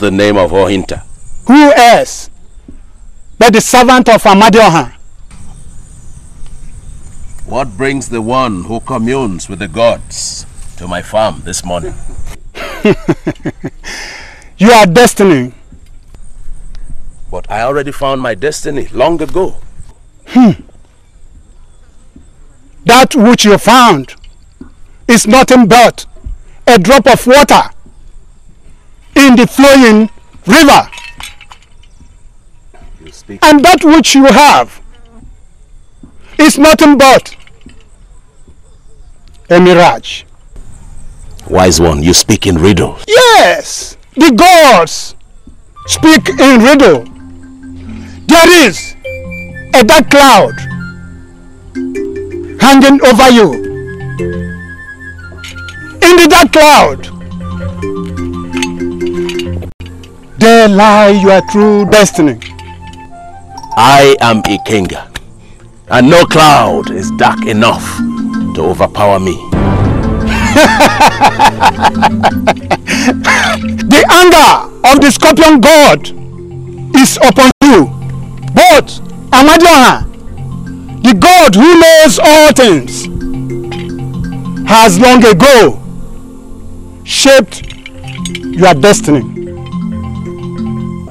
the name of Ohinta? Who else but the servant of Amadioha? What brings the one who communes with the gods to my farm this morning? You are destiny. But I already found my destiny long ago. Hmm. That which you found is nothing but a drop of water in the flowing river. And that which you have is nothing but a mirage. Wise one, you speak in riddles. Yes, the gods speak in riddle. There is a dark cloud hanging over you. In the dark cloud, there lie your true destiny. I am a Ikenga, and no cloud is dark enough to overpower me. The anger of the scorpion god is upon you. But Amadioha, the god who knows all things, has long ago shaped your destiny.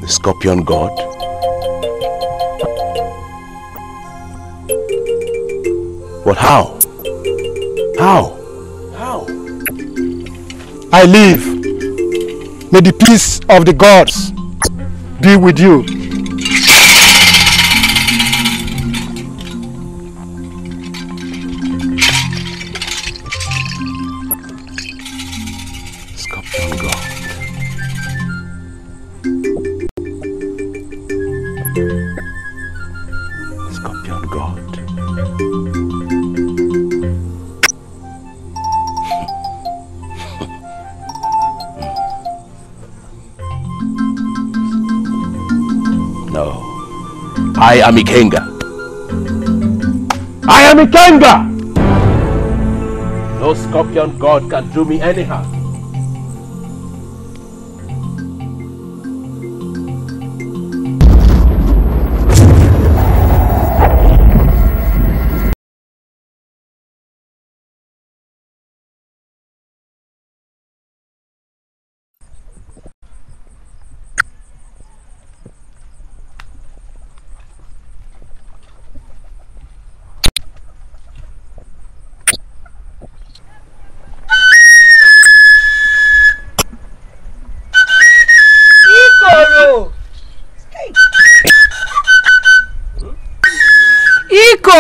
Scorpion god? But how? How? How? I live. May the peace of the gods be with you. Am Ikenga. I am Ikenga! No scorpion god can do me any harm.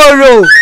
Ikoro!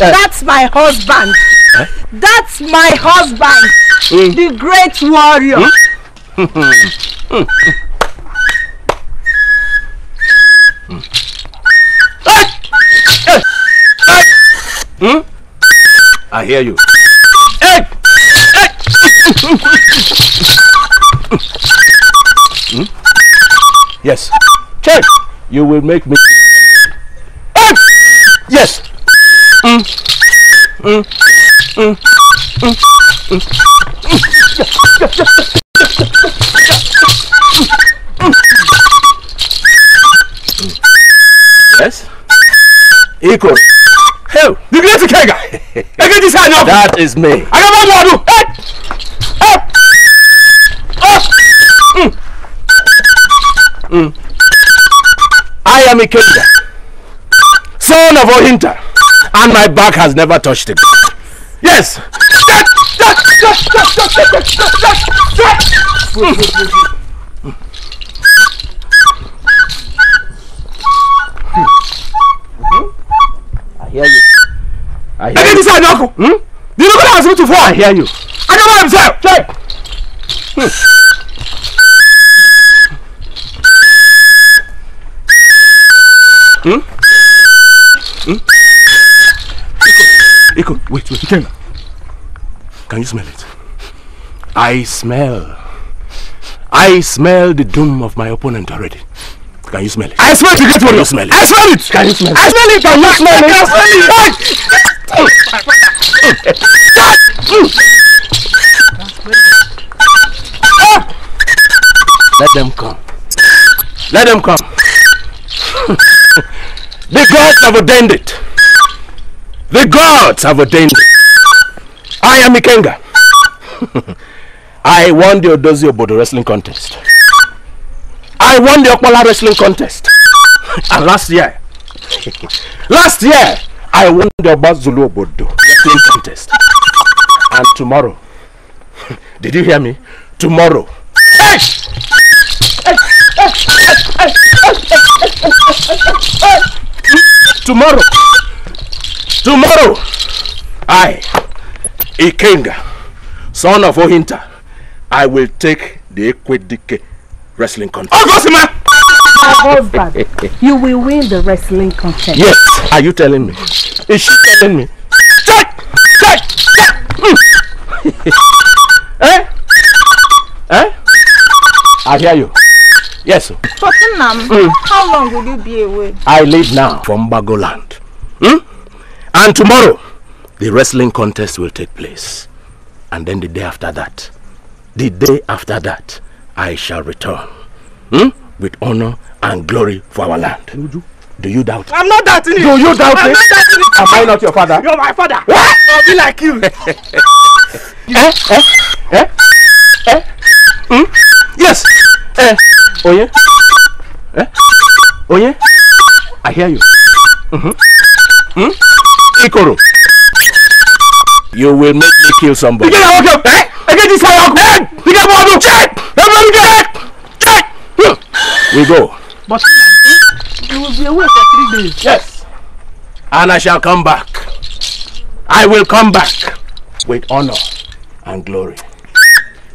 Eh? That's my husband. Eh? That's my husband. Hmm. The great warrior. Hmm? Hmm? I hear you. Hey! Hey! Hmm? Yes. Check. You will make me. Iko. Hell, the great Kega. I get this hand That is me. I got one more. Hey! Hey! Oh! Mm. Mm. I am Ikenga, son of Ohinta, and my back has never touched him. Yes! Hmm hear you. I hear you. this is. Hmm? You know what I was to I hear you. I don't know himself. Check. Hmm? Hmm? Iko, Iko, wait, wait. Ikenga. Can you smell it? I smell. I smell the doom of my opponent already. Can you smell it? I smell the great Can warrior. you smell it? I smell it. Can you smell it? I smell it. Can you smell it? I smell it. Let them come. Let them come. the gods have ordained it. The gods have ordained it. I am Ikenga. I won the Odozi Obodo wrestling contest. I won the Okpala wrestling contest. and last year, last year, I won the Obazulu Obodo wrestling contest. And tomorrow, did you hear me? Tomorrow. Hey! tomorrow tomorrow i ikenga son of ohinta i will take the ekwedike wrestling contest Ogosima. My husband, you will win the wrestling contest. yes are you telling me is she telling me check check check mm. eh eh i hear you yes sir. But Nam, how long will you be away? I leave now from Bagoland. Hmm? And tomorrow, the wrestling contest will take place. And then the day after that, the day after that, I shall return. Hmm? With honor and glory for our land. Do you doubt it? I'm not doubting it. Do you doubt I'm it? not doubting it. Am I not your father? You're my father. I'll be like you. Eh? Eh? Eh? Eh? Hmm? Yes. Eh? Oh yeah? Eh? Oh yeah? I hear you. Mm-hmm. Hmm? Ikoro. You will make me kill somebody. Ikenga, wake up. Eh? Again, this is Nyoko. Eh? Ikenga, wake up. Check. Everybody Hmm. We go. But you will be away for three days. Yes. And I shall come back. I will come back with honor and glory.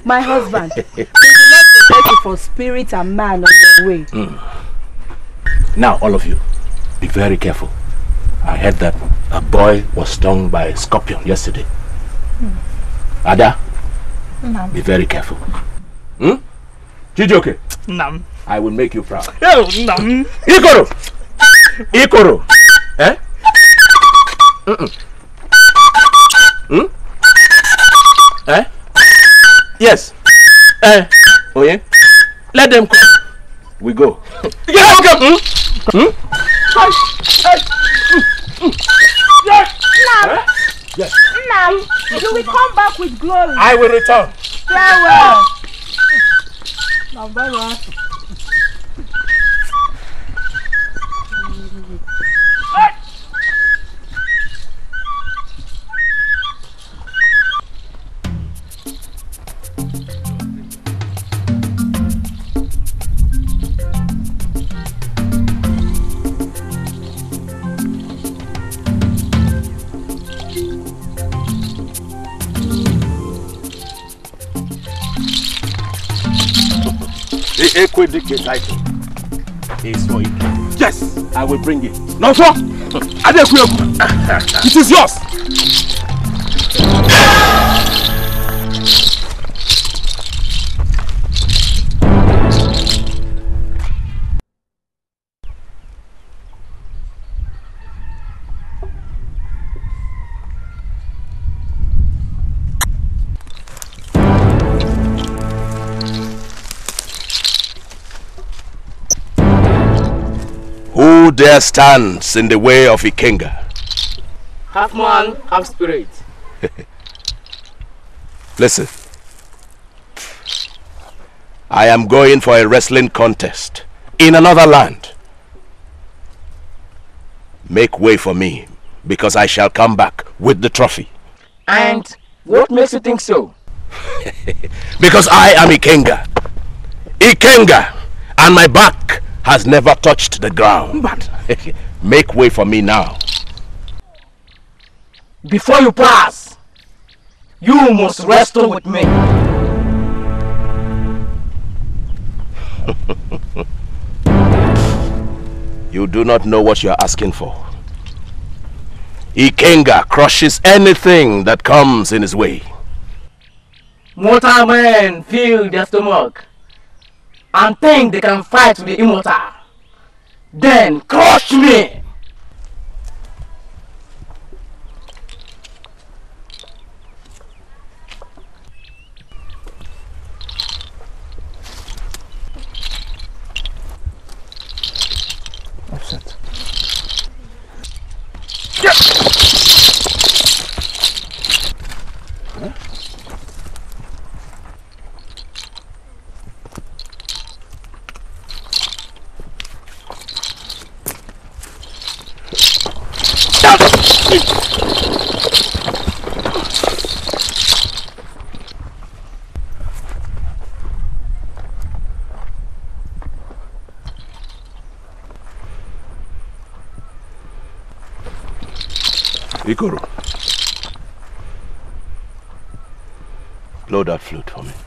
My husband, may the Lord you for spirit and man on your way. Now, all of you, be very careful. I heard that a boy was stung by a scorpion yesterday. Ada, be very careful. Hmm? Chijoke, Nam. I will make you proud. Oh, Nam. Ikoro! Ikoro! Eh? Mm-mm. Hmm? Eh? Yes. Eh? Oh yeah? Let them come. We go. Ikenga, wake up. Hmm? Nam, you will come back with glory. I will return. Farewell. Dá um. Equidike title is for you. Yes. I will bring it. No, sir. Adekuyaku. It is yours. Dare stands in the way of Ikenga? Half man, half spirit. Listen. I am going for a wrestling contest in another land. Make way for me because I shall come back with the trophy. And what makes you think so? Because I am Ikenga. Ikenga! And my back has never touched the ground. But make way for me now. Before you pass, you must wrestle with me. you do not know what you are asking for. Ikenga crushes anything that comes in his way. Mortal men fill their stomach and think they can fight the immortal. Then crush me! Upset. Ikoro. Blow that flute for me.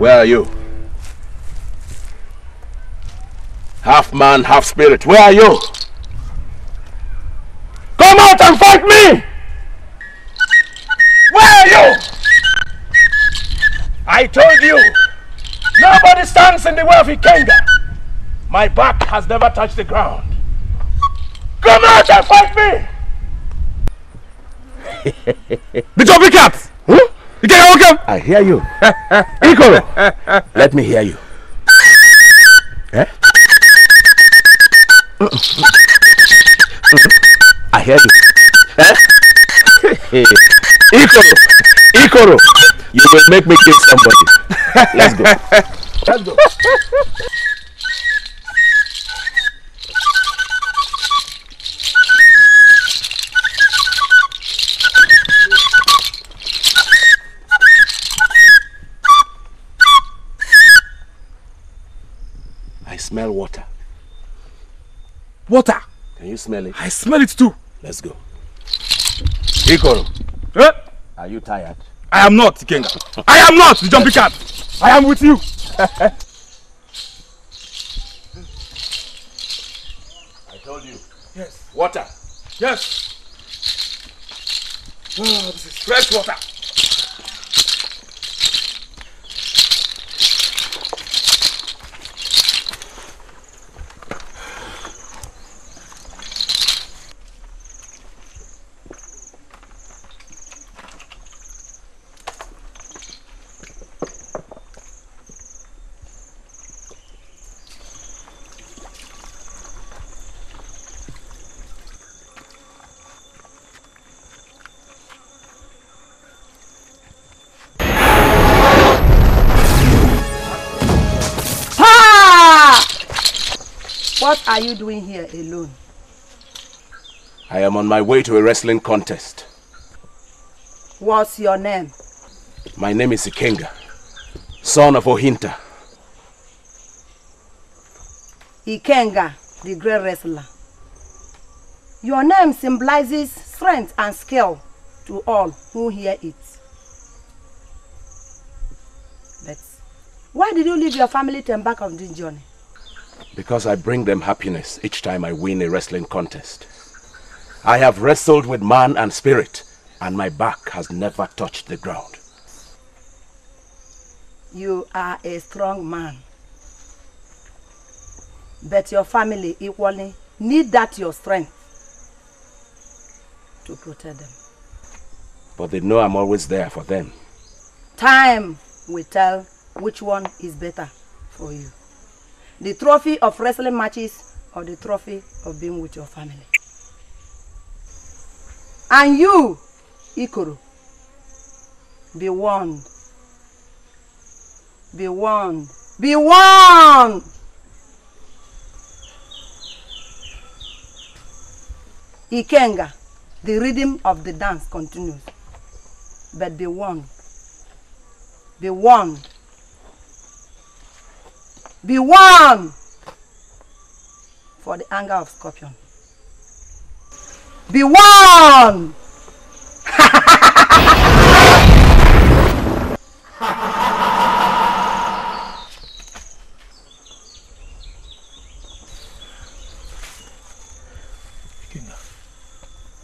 Where are you? Half man, half spirit. Where are you? Come out and fight me! Where are you? I told you! Nobody stands in the way of Ikenga. My back has never touched the ground. Come out and fight me! The jumping cat! Huh? You can't walk him! I hear you. Ikoro, let me hear you. Eh? I hear you. Eh? Ikoro, Ikoro, you will make me kill somebody. Let's go. Smell it? I smell it too. Let's go. Ikoro, Eh? are you tired? I am not, Ikenga. I am not the jumping cat. I am with you. I told you. Yes. Water. Yes. Oh, this is fresh water. What are you doing here alone? I am on my way to a wrestling contest. What's your name? My name is Ikenga, son of Ohinta. Ikenga, the great wrestler. Your name symbolizes strength and skill to all who hear it. But why did you leave your family to embark on this journey? Because I bring them happiness each time I win a wrestling contest. I have wrestled with man and spirit, and my back has never touched the ground. you are a strong man. But your family equally need that your strength to protect them. But they know I'm always there for them. Time will tell which one is better for you. The trophy of wrestling matches or the trophy of being with your family. And you, Ikoro, be warned. Be warned. Be warned! Ikenga, the rhythm of the dance continues. But be warned. Be warned. Be warned for the anger of scorpion. Be warned!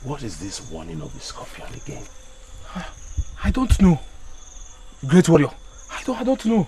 What is this warning of the scorpion again? I don't know. Great warrior. I don't, I don't know.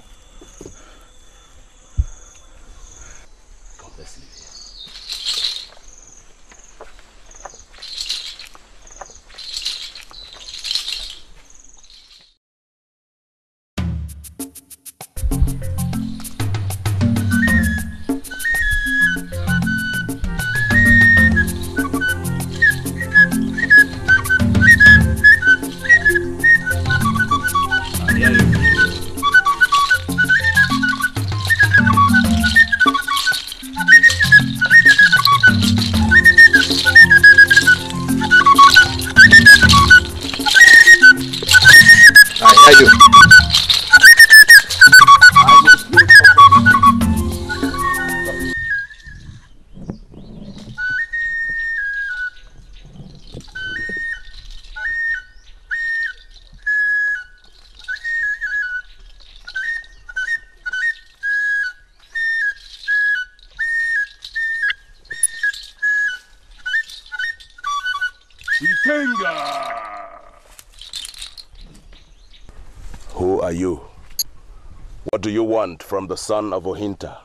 From the son of Ohinta?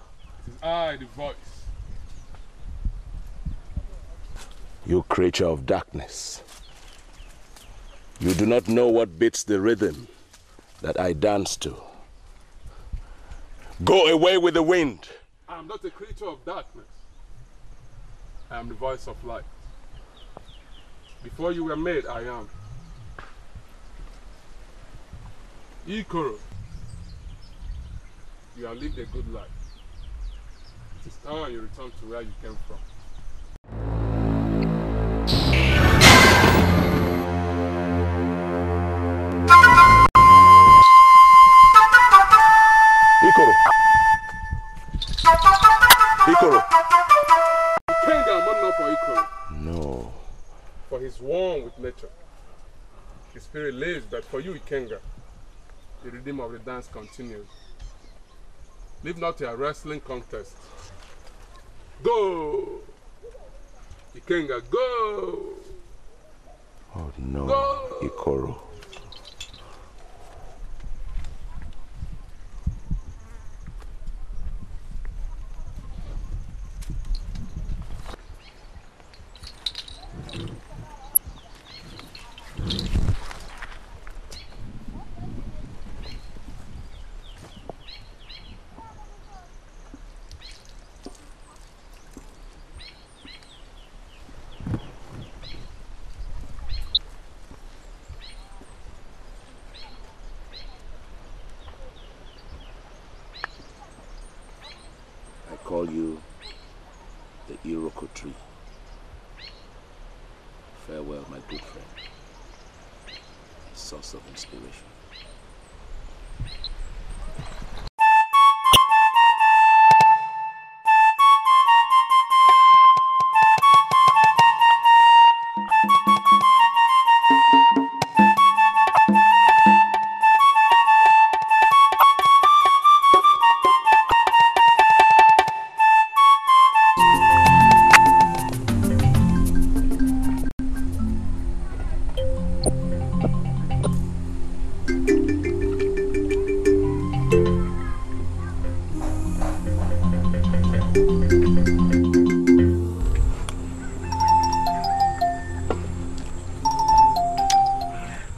It is I, the voice. You creature of darkness. You do not know what beats the rhythm that I dance to. Go away with the wind. I am not a creature of darkness. I am the voice of light. Before you were made, I am. Ikoro, you have lived a good life. It is time you return to where you came from. Ikoro. Ikoro. Ikenga Amonna for Ikoro, No. for he's one with nature. His spirit lives, but for you, Ikenga, the rhythm of the dance continues. Live not a wrestling contest. Go! Ikenga, go! Oh no, Go! Ikoro. I call you the Iroko tree. Farewell, my good friend. Source of inspiration.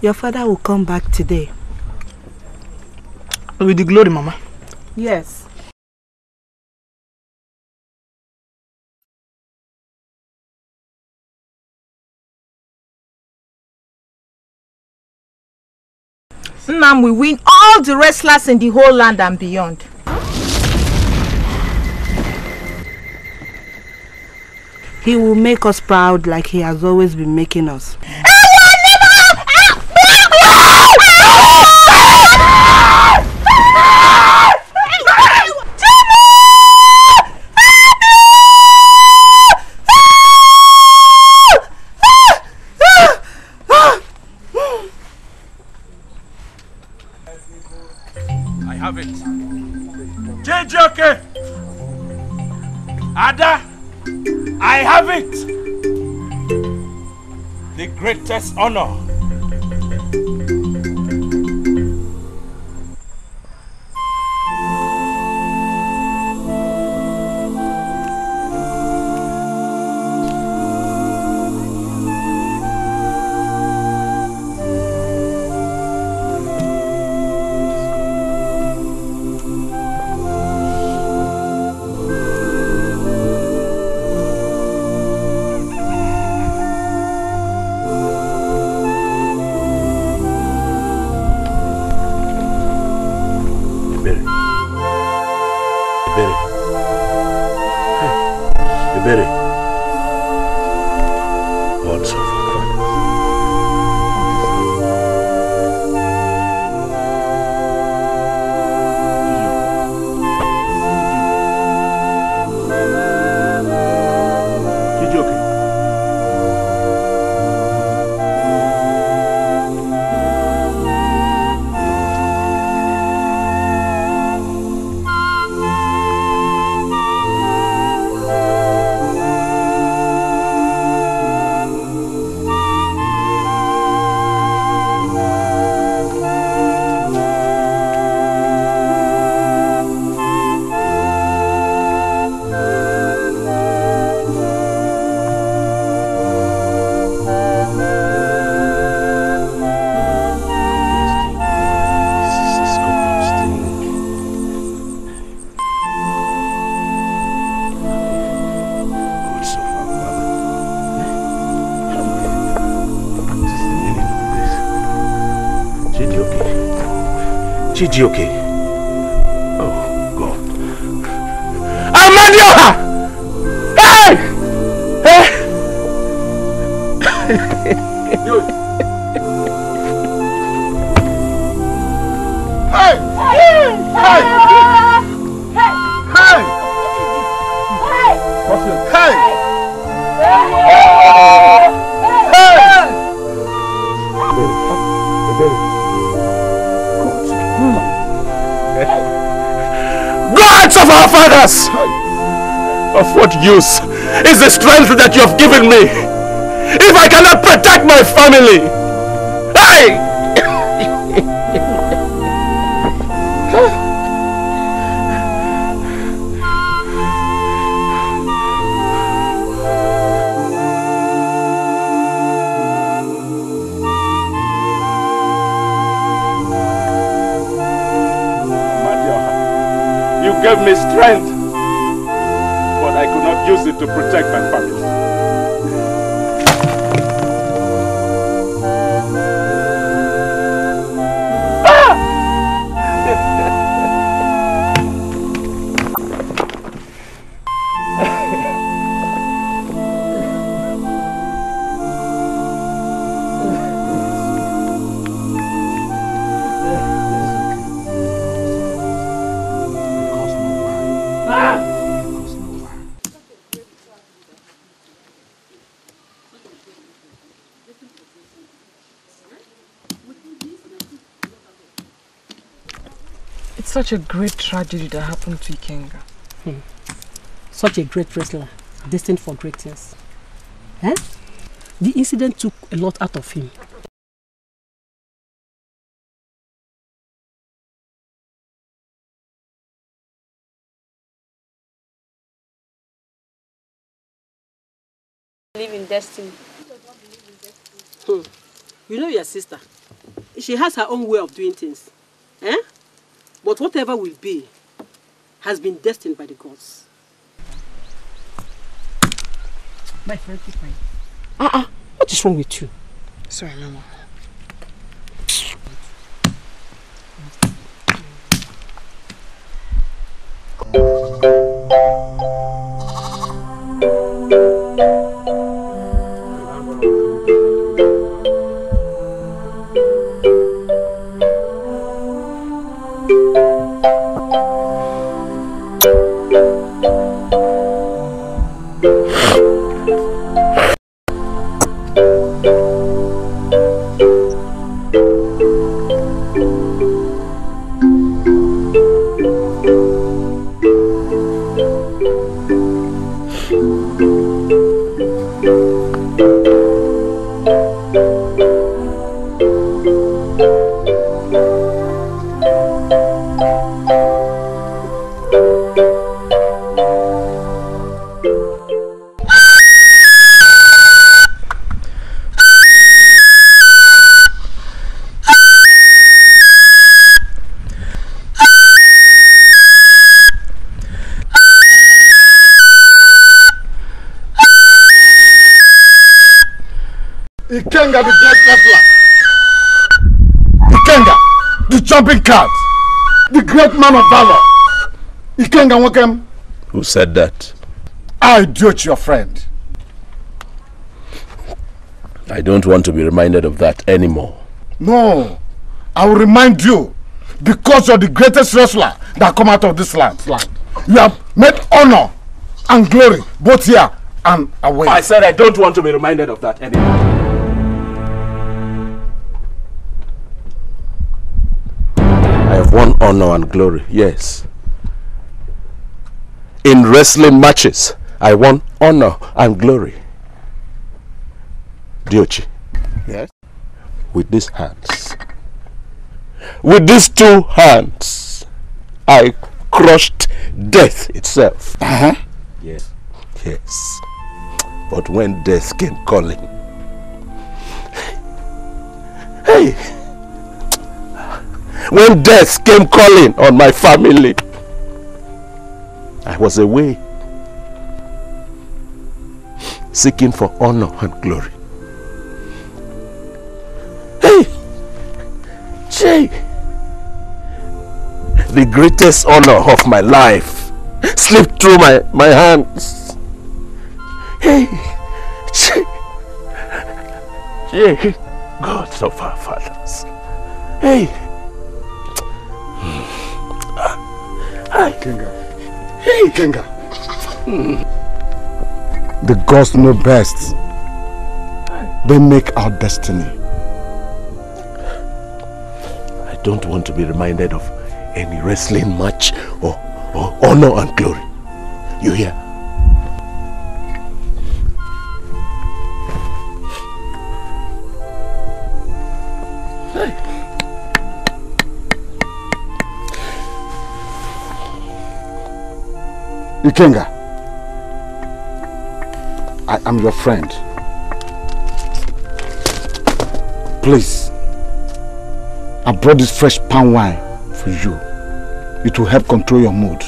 Your father will come back today. With the glory, Mama. Yes. Nam will win all the wrestlers in the whole land and beyond. He will make us proud like he has always been making us. Honor. Chijioke. Oh, Is the strength that you have given me if I cannot protect my family? Hey! You gave me strength, use it to protect my family. Such a great tragedy that happened to Ikenga. Such a great wrestler, destined for great things. Eh? The incident took a lot out of him. Believe in destiny. Hmm. You know your sister. she has her own way of doing things. Eh? But whatever will be has been destined by the gods. My friend, keep quiet. Uh-uh. What is wrong with you? Sorry, Mama. Ikenga man of valor. Ikenga Nwokem, Who said that? I Diochi, your friend. I don't want to be reminded of that anymore. No, I will remind you because you're the greatest wrestler that come out of this land. land. You have made honor and glory both here and away. I said I don't want to be reminded of that anymore. Honor and glory, yes. In wrestling matches, I won honor and glory. Diochi, Yes. with these hands, with these two hands, I crushed death itself. Uh-huh. Yes. Yes. But when death came calling, hey, when death came calling on my family, I was away seeking for honor and glory. Hey, Jay, the greatest honor of my life slipped through my, my hands. Hey, Jay, Jay, gods of our fathers. Hey, Hi. Ikenga. Hey, Ikenga. The gods know best. They make our destiny. I don't want to be reminded of any wrestling match or, or honor and glory. You hear? Ikenga, I am your friend. Please, I brought this fresh palm wine for you. It will help control your mood.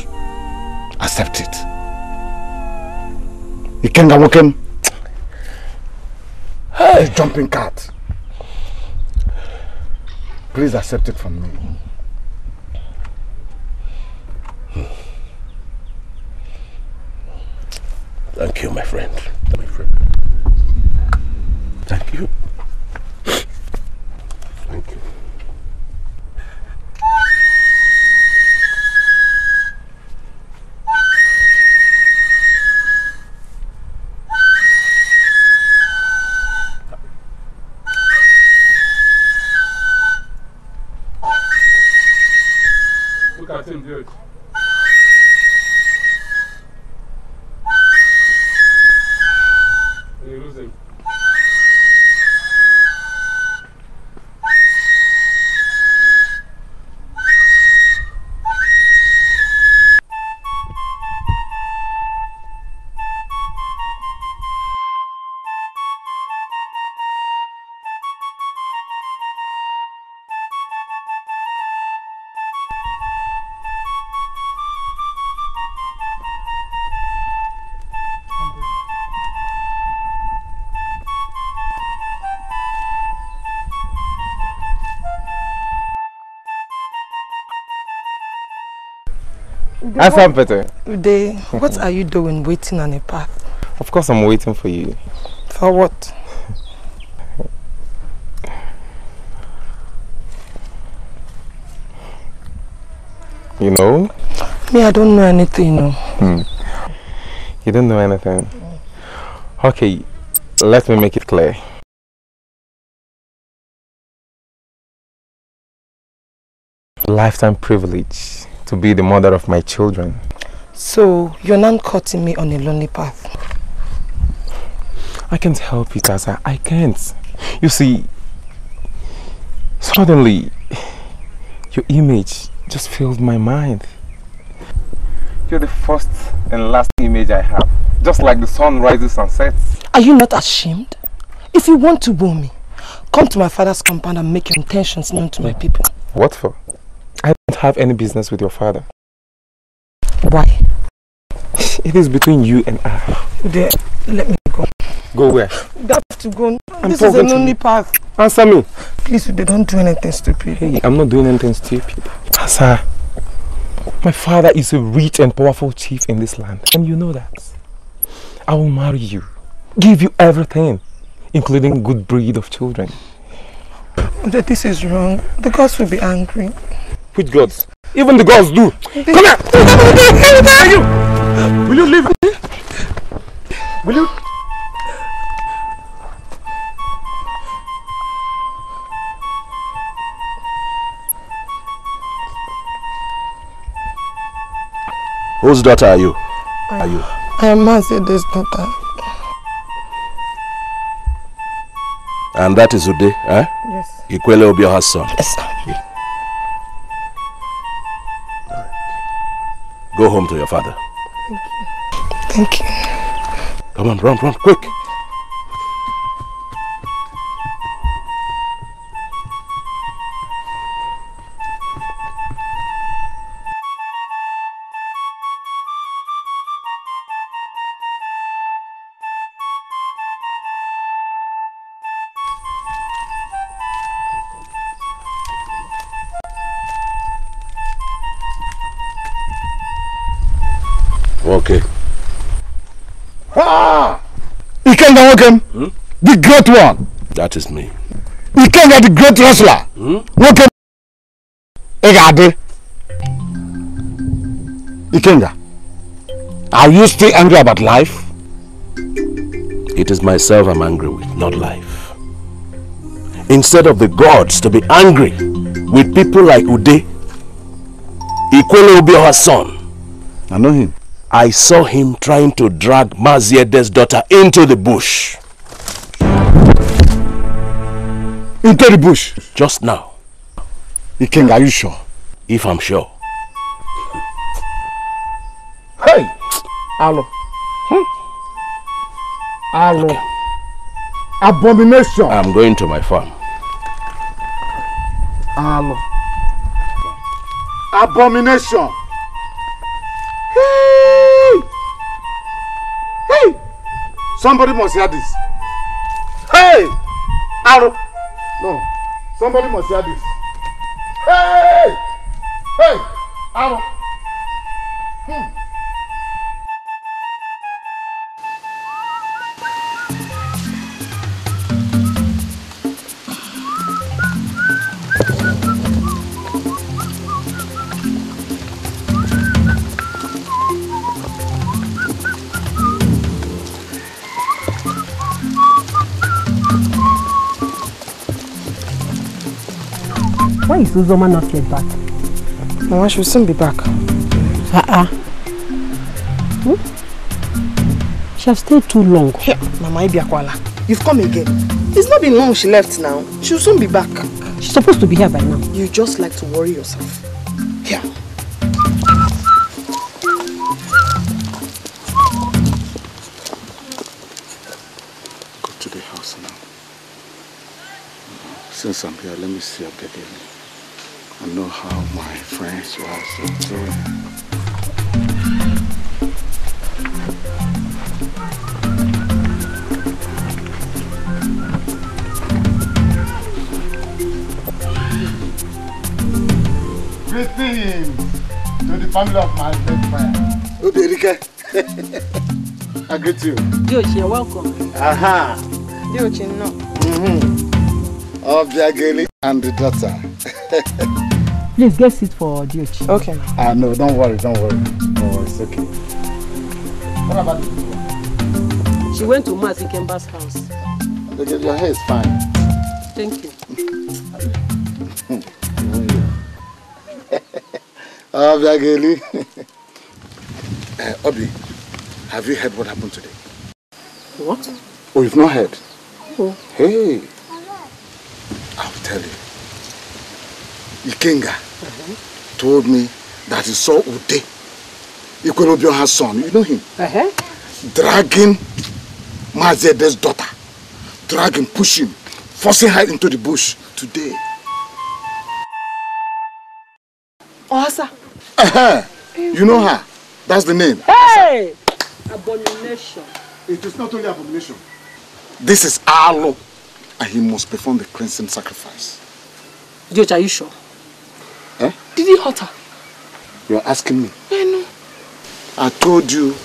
Accept it. Ikenga Wokem, the jumping cat. Please accept it from me. Answer, Peter. Ude, what are you doing waiting on a path? Of course, I'm waiting for you. For what? You know? Me, I don't know anything, no. Hmm. You don't know anything. Okay, let me make it clear. Lifetime privilege to be the mother of my children. So, you're not cutting me on a lonely path. I can't help it, Asa. I can't. You see, suddenly, your image just filled my mind. You're the first and last image I have. Just like the sun rises and sets. Are you not ashamed? If you want to woo me, come to my father's compound and make your intentions known to my people. What for? I don't have any business with your father. Why? It is between you and I. Ude, let me go. Go where? Have to go. I'm this is a talking to lonely path. Answer me. Please, Ude, don't do anything stupid. Hey, I'm not doing anything stupid. Asa, my father is a rich and powerful chief in this land, and you know that. I will marry you, give you everything, including good breed of children. Ude, this is wrong. The gods will be angry. Which gods? Even the gods do. Come here! Are you? Will you leave? Will you? Whose daughter are you? Are you? I am Maziede's daughter. And that is Ude, eh? Yes. Ikwele Obioha's son. Yes, sir. Go home to your father. Thank you. Thank you. Come on, run, run, quick. Okay. Ah! Ikenga Wokem, the great one. That is me. Ikenga, the great wrestler. Hmm? Wokem. Egade. Ikenga, are you still angry about life? It is myself I'm angry with, not life. Instead of the gods to be angry with people like Ude, Ikwele Obioha's son. I know him. I saw him trying to drag Maziede's daughter into the bush. Into the bush? Just now. Ikenga, are you sure? If I'm sure. Hey! Alo. Hmm? Alo. Abomination. I'm going to my farm. Alo. Abomination. Hey! Hey! Somebody must hear this. Hey! Alo. No. Somebody must hear this. Hey! Hey! Alo. Hmm. Why is Uzoma not yet back? Mama, she'll soon be back. Uh-uh. Hmm? She has stayed too long. Here, Mama Ibiakwala. You've come again. It's not been long she left now. She'll soon be back. She's supposed to be here by now. You just like to worry yourself. Here. Go to the house now. Since I'm here, let me see Abdegeni. I know how my friends was doing. Greetings to the family of my late friend. Uderike. I greet you. Diochi, you're welcome. Aha. Diochi, no. Mm-hmm. Obiageli and the daughter. Please get seat for Diochi. Okay. Ah, no, don't worry, don't worry. Worry, it's okay. What about the She went to Mazi Kemba's house. Look at your hair is fine. Thank you. Obiageli. uh, Obi, have you heard what happened today? What? Oh, you've not heard? Oh. Hey, I'll tell you. Ikenga told me that he saw Ude, Ikwelobioha's son, you know him, Uh-huh. dragging Mazede's daughter, dragging, pushing, forcing her into the bush today. Osa. Uh-huh. You know her. That's the name. Hey! Abomination. It is not only abomination. This is our law, and he must perform the cleansing sacrifice. Diochi, are you sure? Did he hurt her? You're asking me. I know. I told you.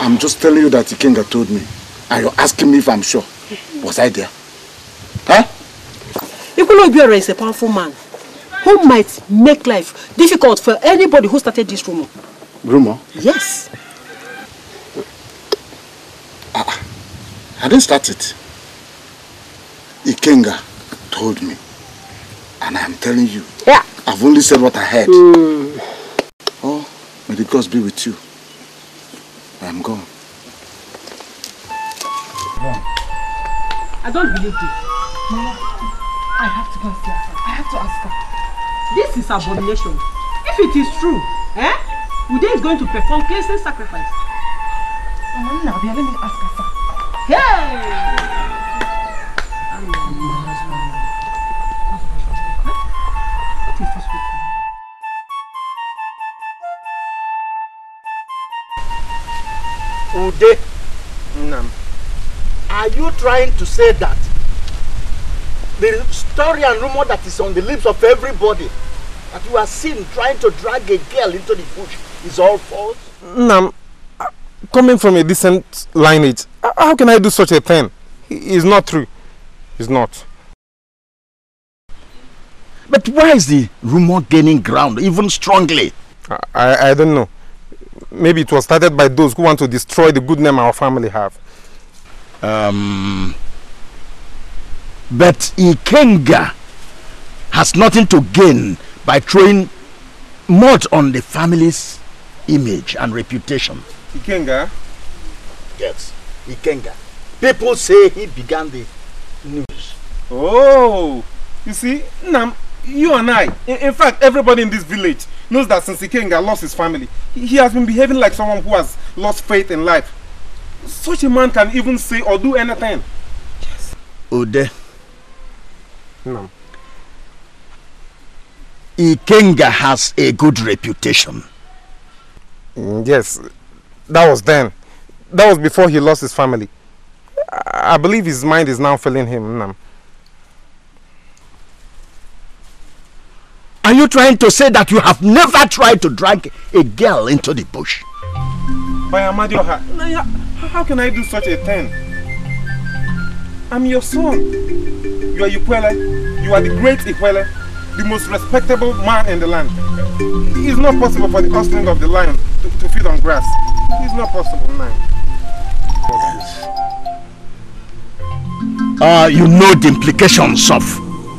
I'm just telling you that Ikenga told me. And you're asking me if I'm sure. Was I there? Huh? Ikolo Obiora is a powerful man who might make life difficult for anybody who started this rumor. Rumor? Yes. I didn't start it. Ikenga told me. And I'm telling you. Yeah. I've only said what I heard. Mm. Oh, may the gods be with you. I'm gone. I don't believe this. Mama, I have to go and see her. I have to ask her. This is abomination. If it is true, eh? Ude is going to perform cleansing sacrifice. Mama, now, let me ask her. sir. Hey! Ude, Nam, are you trying to say that the story and rumor that is on the lips of everybody that you are seen trying to drag a girl into the bush is all false? Nam, uh, coming from a decent lineage, how can I do such a thing? It's not true. It's not. But why is the rumor gaining ground even strongly? I, I, I don't know. Maybe it was started by those who want to destroy the good name our family have. Um, but Ikenga has nothing to gain by throwing mud on the family's image and reputation. Ikenga? Yes, Ikenga. People say he began the news. Oh, you see, Nam, you and I, in, in fact, everybody in this village knows that since Ikenga lost his family, he, he has been behaving like someone who has lost faith in life. Such a man can even say or do anything. Yes. Ode, Nam. Ikenga has a good reputation. Mm, Yes, that was then. That was before he lost his family. I, I believe his mind is now failing him, Nam. Are you trying to say that you have never tried to drag a girl into the bush? By Amadioha, Naya, how can I do such a thing? I'm your son. You are Ikwele. You are the great Ikwele, the most respectable man in the land. It is not possible for the offspring of the lion to, to feed on grass. It is not possible, Naya. Uh, you know the implications of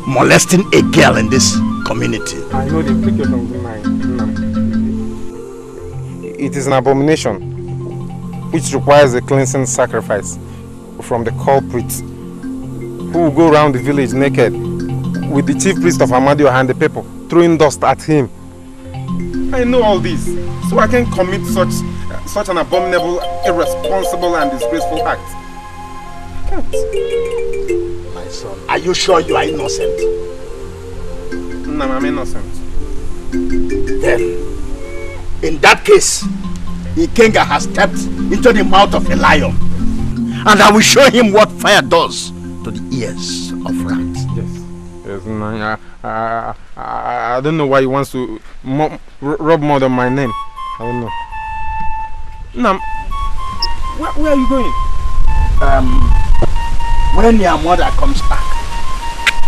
molesting a girl in this community. I know the implications, Naya. Nam. It is an abomination which requires a cleansing sacrifice from the culprit who will go around the village naked with the chief priest of Amadioha and the people throwing dust at him. I know all this, so I can commit such such an abominable, irresponsible and disgraceful act. I can't. My son, are you sure you are innocent? No, I'm innocent. Then, in that case, Ikenga has stepped into the mouth of a lion. And I will show him what fire does to the ears of rats. Yes. Yes, Nna, I, I, I, I don't know why he wants to mo- rub mud on my name. I don't know. Nam, where, where are you going? Um, when your mother comes back,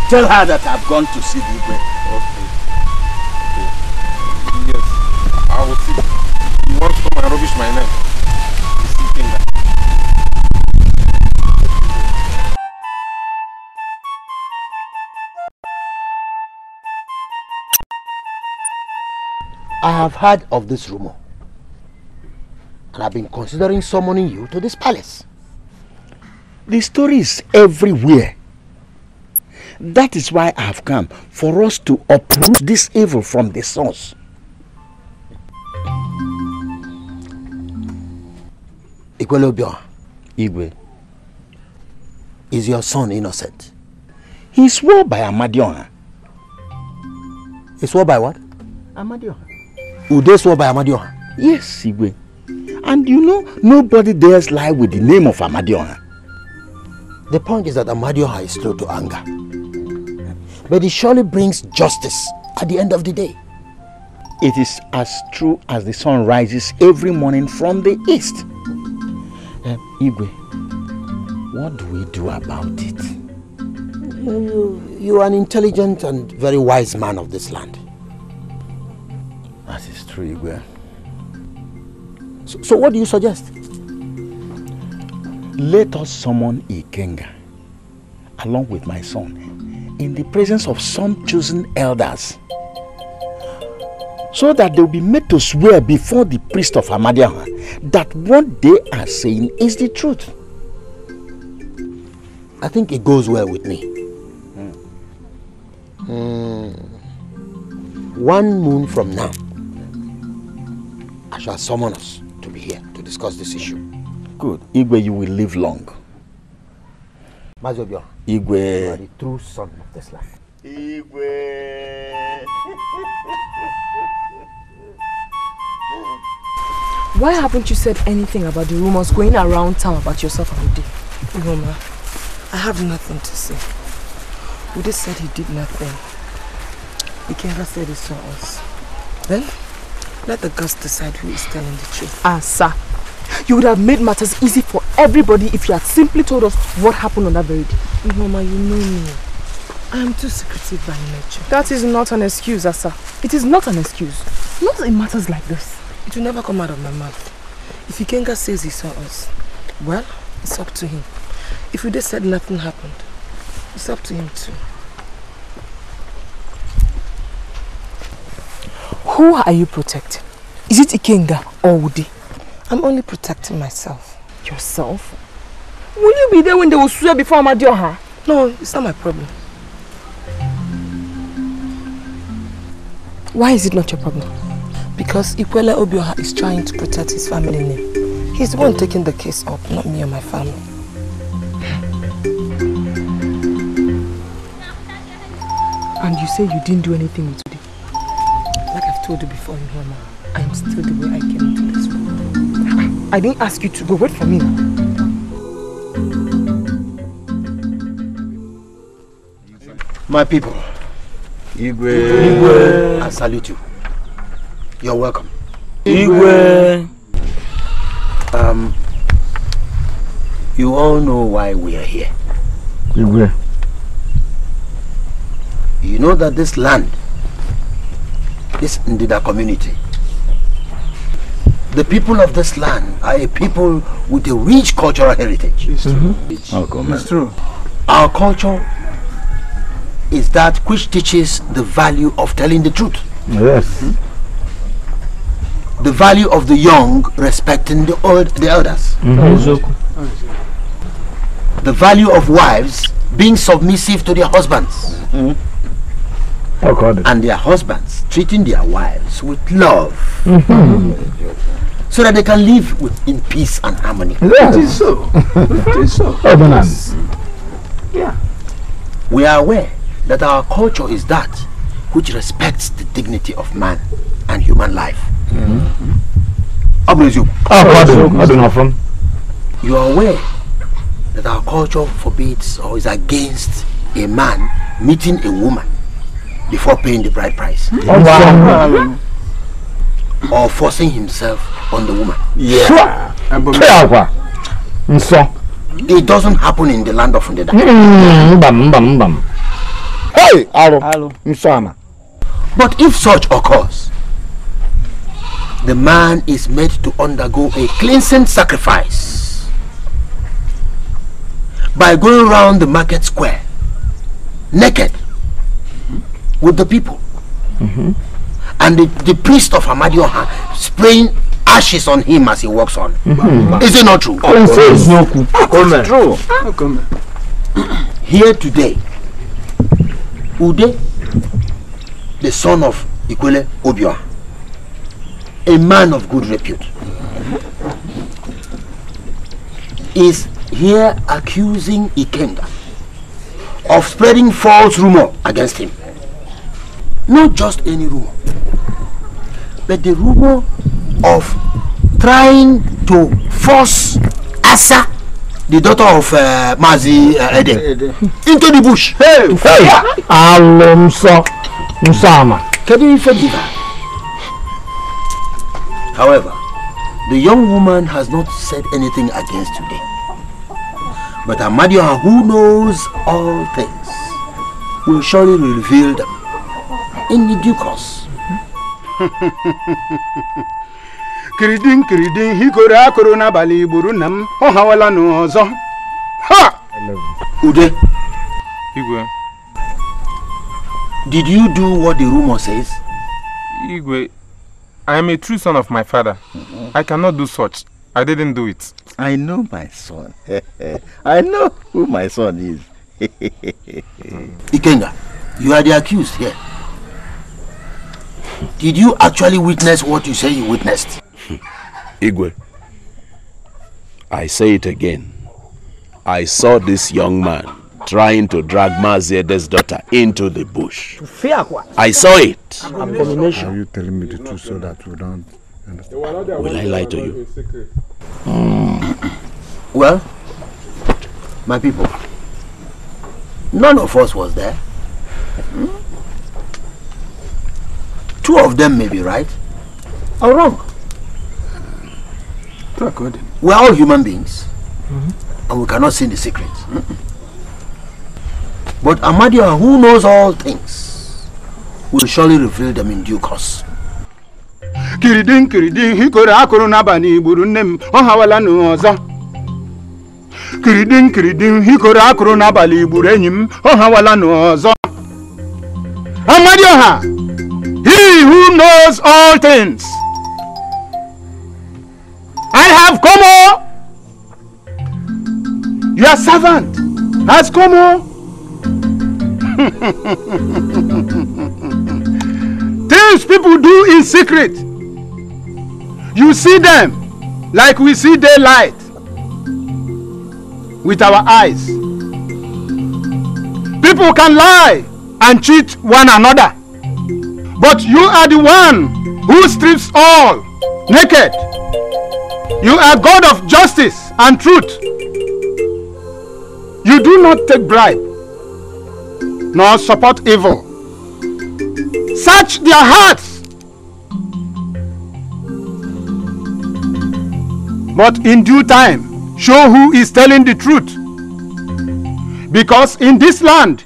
tell her that I've gone to see the Igwe. I will see. He wants to come and rubbish my name. Thinking that. I have heard of this rumor. And I've been considering summoning you to this palace. The story is everywhere. That is why I have come, for us to uproot this evil from the source. Igwelobio, Igwe, is your son innocent? He swore by Amadioha. He swore by what? Amadioha. Ude swore by Amadioha? Yes, Igwe. And you know, nobody dares lie with the name of Amadioha. The point is that Amadioha is slow to anger. But he surely brings justice at the end of the day. It is as true as the sun rises every morning from the east. Igwe, what do we do about it? You, you are an intelligent and very wise man of this land. That is true, Igwe. So, so what do you suggest? Let us summon Ikenga along with my son in the presence of some chosen elders so that they will be made to swear before the priest of Amadioha that what they are saying is the truth. I think it goes well with me. Hmm. One moon from now, I shall summon us to be here to discuss this issue. Good. Igwe, you will live long. Mazobio, Igwe. You are the true son of this land. Igwe. Why haven't you said anything about the rumors going around town about yourself and Ude? Roma, I have nothing to say. Ude said he did nothing. Ikenga said he saw us. Then, let the gods decide who is telling the truth. Ah, sir. You would have made matters easy for everybody if you had simply told us what happened on that very day. Roma, you know me. I am too secretive by nature. That is not an excuse, Asa. It is not an excuse. Not in matters like this. It will never come out of my mouth. If Ikenga says he saw us, well, it's up to him. If Ude said nothing happened, it's up to him too. Who are you protecting? Is it Ikenga or Ude? I'm only protecting myself. Yourself? Will you be there when they will swear before Amadioha? No, it's not my problem. Why is it not your problem? Because Ikwele Obioha is trying to protect his family name. He's the one taking the case up, not me or my family. And you say you didn't do anything with Ude? Like I've told you before, Ihoma, I am still the way I came into this world. I didn't ask you to go. Wait for me now. My people, Igwe, Igwe. I salute you. You're welcome. Igwe. Um, you all know why we are here. Igwe. You know that this land, this Ndida community, the people of this land are a people with a rich cultural heritage. It's true. Mm-hmm. It's true. Our culture is that which teaches the value of telling the truth. Yes. The value of the young respecting the old, the elders. Mm-hmm. The value of wives being submissive to their husbands. Mm-hmm. And their husbands treating their wives with love. Mm-hmm. So that they can live with, in peace and harmony. Yes. It is so. it is so. Yes. Yeah. We are aware that our culture is that which respects the dignity of man and human life. Mm-hmm. You are aware that our culture forbids or is against a man meeting a woman before paying the bride price. Wow. Or forcing himself on the woman. Yeah. Sure. Nsọ. It doesn't happen in the land of Ndeda. Mm, Mbam, mbam, mbam. Hey, Aro. Nsọ ama. But if such occurs, the man is made to undergo a cleansing sacrifice by going around the market square naked with the people. And the, the priest of Amadioha spraying ashes on him as he walks on. Mhm. Is it not true? It's True. Here today, Ude, the son of Ikwele Obioha, a man of good repute, is here accusing Ikenga of spreading false rumor against him. Not just any rumor, but the rumor of trying to force Asa, the daughter of uh, Mazi uh, Ede, into the bush. Hey, Hey, Alo nsọ. Nsọ ama. Kedu ife dị na? However, the young woman has not said anything against today. But Amadioha, who knows all things, will surely reveal them in the due course. kiridin kiridin hikoro akụrụ n'abalị igburu nna m ọ hawala n'ọzọ ha Ude, Igwe, did you do what the rumor says? Igwe, I am a true son of my father. Mm-hmm. I cannot do such. I didn't do it. I know my son. I know who my son is. Ikenga, you are the accused here. Did you actually witness what you say you witnessed? Igwe, I say it again. I saw this young man trying to drag Maziede's daughter into the bush. I saw it. Abomination. Are you telling me the truth so that we don't understand? Will I lie to you? Well, my people, none of us was there. Hmm? Two of them may be right or wrong. We're all human beings, and we cannot see the secrets. But Amadia, who knows all things, will surely reveal them in due course. kiridin kiridin hikoro akụrụ n'abalị igburu nne m ọ n'ọzọ kiridin kiridin hikoro akụrụ n'abalị igburu enyi m ọ hawala n'ọzọ amadioha he who knows all things i have come o your servant has come o things people do in secret. You see them like we see daylight with our eyes. People can lie and cheat one another. But you are the one who strips all naked. You are god of justice and truth. You do not take bribe nor support evil. Search their hearts. But in due time show who is telling the truth. Because in this land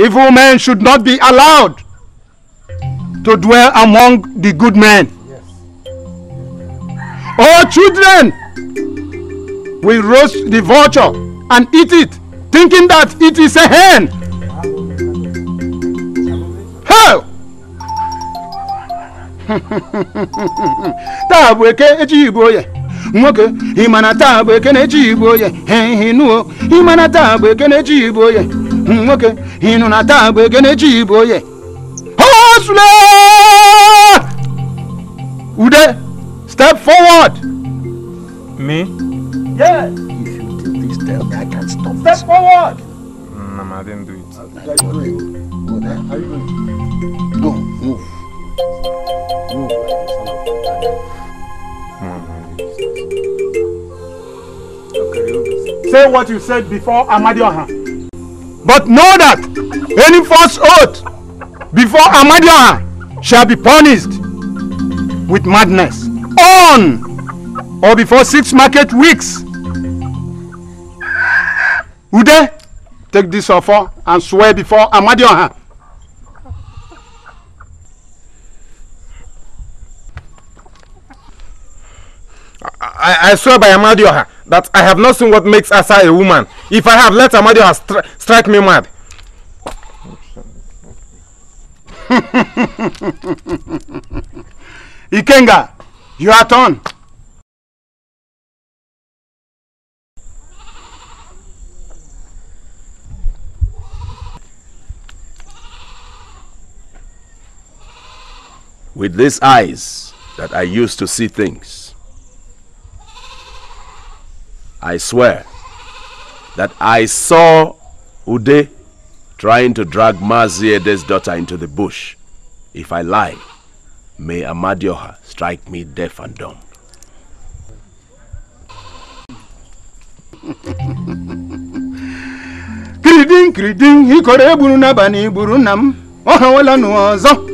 evil men should not be allowed to dwell among the good men. Oh children will roast the vulture and eat it thinking that it is a hen. Hell! Taa bụ eke echi igbo oye nwoke ị ma na taa bụ eke na-echi igbo oye he nuo ị ma na taa bụ eke na-echi igbo oye nwoke ị nụ na taa bụ eke na-echi igbo oye hosle ude step forward. Me? yes Me I can stop step forward Mm, Mama, I didn't do it. Go, move. say what you said before amadioha But know that any false oath before Amadioha shall be punished with madness on or before six market weeks. Ude, take this offer and swear before Amadioha. I, I swear by Amadioha that I have not seen what makes Asa a woman. If I have, let Amadioha stri strike me mad. Ikenga, your turn. With these eyes that I used to see things, I swear that I saw Ude trying to drag Maziede's daughter into the bush. If I lie, may Amadioha strike me deaf and dumb. kiridin kiridin ikoro egburu n'abalị gburu nna m ọ hawala n'ọzọ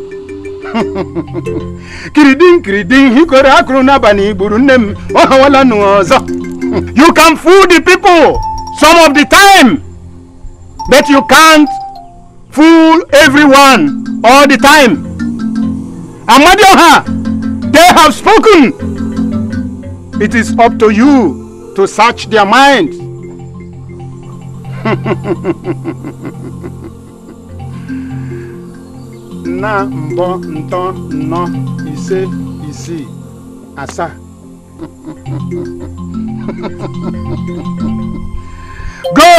kiridin kiridin ikoro akụrụ n'abalị gburu nne m ọ hawala n'ọzọ you can fool the people some of the time but you can't fool everyone all the time. Amadioha they have spoken. It is up to you to search their mind nna mbọ ntọ nnọ ise isii asaa go!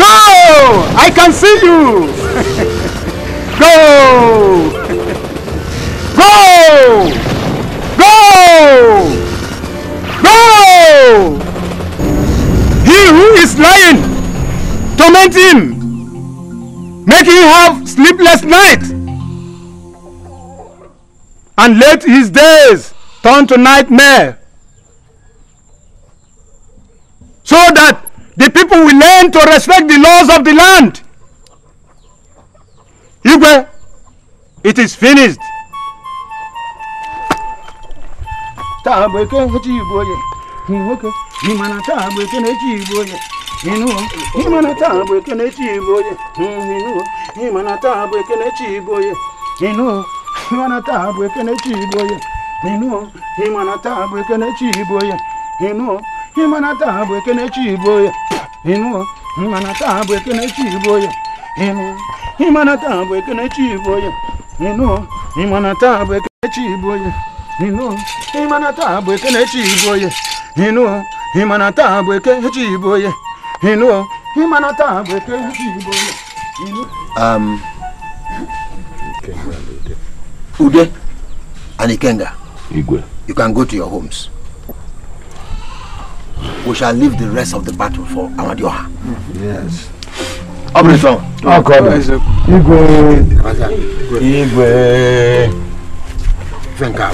Go! I can see you! Go! Go! Go! Go! He who is lying torment him make him have sleepless night and let his days turn to nightmare so that the people will learn to respect the laws of the land igwe it is finished taa ịnụọ ịmana taa bụ eke na-echi igbo oye ịnụọ ịmana taa bụ eke na-echi igbo oye ịnụọ ịmana taa bụ eke na-echi igbo oye ịnụọ ịmana taa bụ eke na-echi igbo oye ịnụọ ịmana taa bụ eke na-echi igbo oye ịnụọ ịmana taa bụ eke na-echi igbo oye ịnụọ ịmana taa bụ eke na-echi igbo oye ịnụọ ịmana taa bụ eke na-echi igbo oye ịnụọ ịmana taa bụ eke na-echi igbo oye ịnụọ ịmana taa bụ eke na-echi igbo oye bụ eke na-echi igbo oye ịnụọ Um, Ude and Ikenga, Igwe. you can go to your homes. We shall leave the rest of the battle for Amadioha. Yes. Operation. Oh, God. Igwe. Igwe. Venga,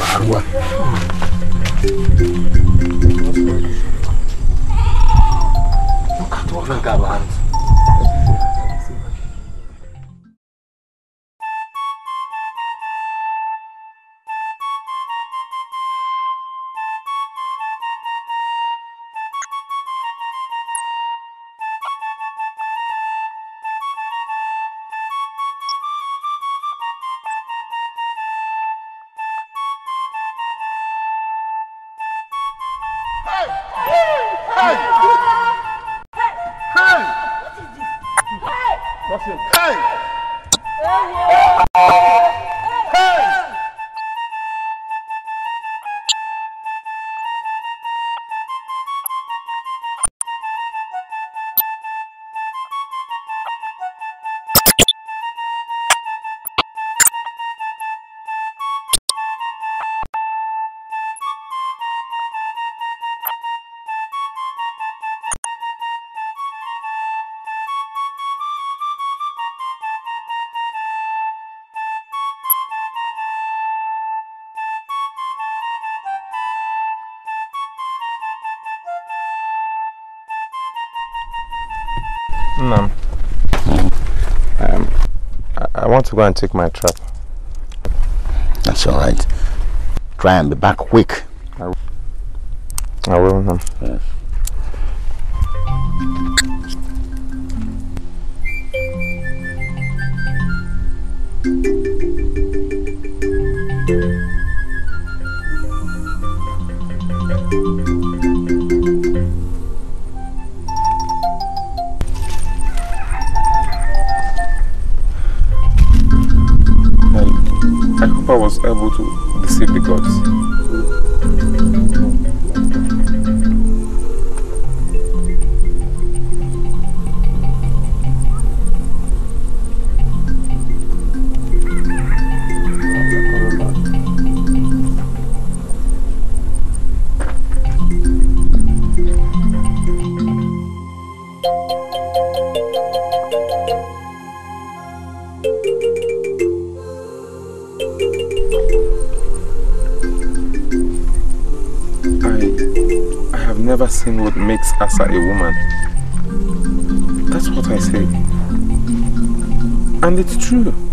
干完。Nam. Um, I, I want to go and take my trap. That's all right. Try and be back quick. I will. I will, Nam. Yes. I I have never seen what makes Asa a woman. That's what I say. And it's true.